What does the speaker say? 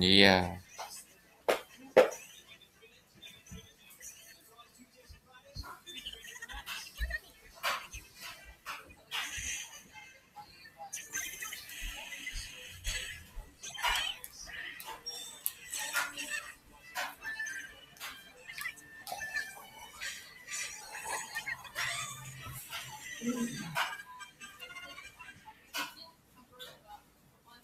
Iya.